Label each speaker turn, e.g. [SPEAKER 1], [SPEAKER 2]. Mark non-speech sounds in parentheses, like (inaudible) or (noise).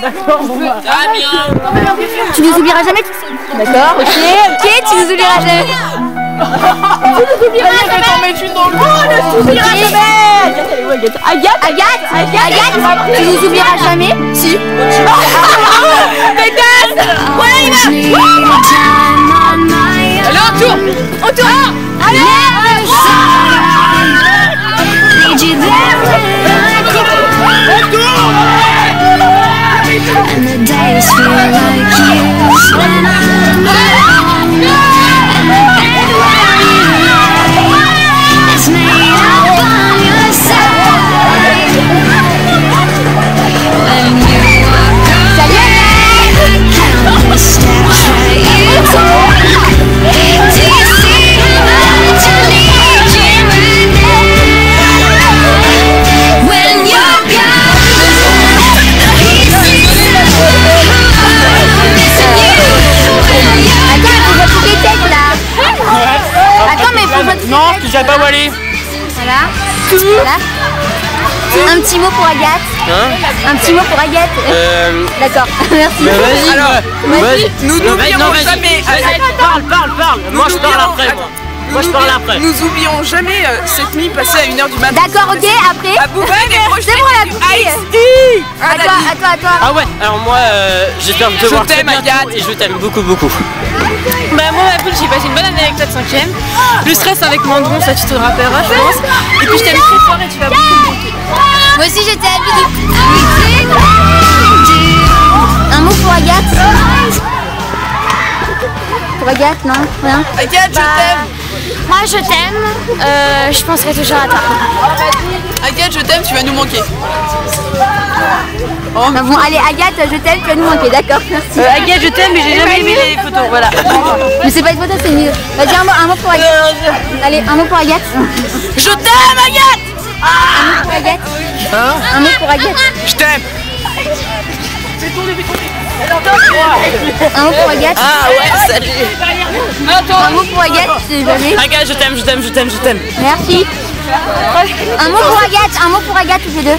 [SPEAKER 1] D'accord, bon bah.
[SPEAKER 2] Tu nous oublieras jamais D'accord, ok, ok, tu nous oublieras jamais. tu nous oublieras
[SPEAKER 1] t'en
[SPEAKER 2] jamais.
[SPEAKER 1] mettre une dans le
[SPEAKER 2] oublieras jamais. Agathe, Agathe, Agathe, tu nous oublieras jamais. Si. (laughs) Il va.
[SPEAKER 3] And the days feel like years
[SPEAKER 1] savais pas où aller.
[SPEAKER 2] Voilà. Voilà. Un petit mot pour Agathe.
[SPEAKER 1] Hein
[SPEAKER 2] Un petit mot pour Agathe.
[SPEAKER 1] Euh. (laughs)
[SPEAKER 2] D'accord, (laughs) merci.
[SPEAKER 1] Vas-y,
[SPEAKER 4] Alors,
[SPEAKER 1] vas-y.
[SPEAKER 4] nous n'oublierons jamais-
[SPEAKER 1] Parle, parle, parle. Moi je parle après. Moi, moi je parle après.
[SPEAKER 4] Nous oublierons jamais euh, cette nuit passée à 1h du matin.
[SPEAKER 2] D'accord, ok, après.
[SPEAKER 4] À
[SPEAKER 2] C'est bon, la À toi, à toi, à toi.
[SPEAKER 1] Ah ouais, alors moi euh, j'espère te
[SPEAKER 4] Je
[SPEAKER 1] voir très bientôt
[SPEAKER 4] Agathe.
[SPEAKER 1] et je t'aime beaucoup beaucoup.
[SPEAKER 5] Bah moi ma poule j'ai passé une bonne année avec toi de 5ème. Le stress avec Mandron ça tu te rappelleras je pense. Et puis je t'aime très fort et tu vas beaucoup me manquer.
[SPEAKER 2] Moi aussi, j'étais habillée. Un mot pour Agathe. Pour Agathe, non Rien
[SPEAKER 4] Agathe, je t'aime.
[SPEAKER 2] Moi, je t'aime. Euh, je penserai toujours à toi.
[SPEAKER 4] Agathe, je t'aime, tu vas nous manquer.
[SPEAKER 2] Bah bon, allez, Agathe, je t'aime, tu vas nous manquer, d'accord Merci.
[SPEAKER 5] Euh, Agathe je t'aime mais j'ai jamais aimé les photos voilà.
[SPEAKER 2] Mais c'est pas une photo, c'est une. Vas-y, un mot, un mot pour Agathe. Allez, un mot pour Agathe.
[SPEAKER 4] Je t'aime, Agathe.
[SPEAKER 2] Un mot pour Agathe. Un mot pour Agathe.
[SPEAKER 4] Je t'aime.
[SPEAKER 2] Un mot pour Agathe.
[SPEAKER 1] Ah ouais, salut.
[SPEAKER 2] Un mot pour Agathe, sais jamais.
[SPEAKER 1] Agathe, je t'aime, je t'aime, je t'aime, je t'aime.
[SPEAKER 2] Merci. Un mot pour Agathe, un mot pour Agathe, tous les deux.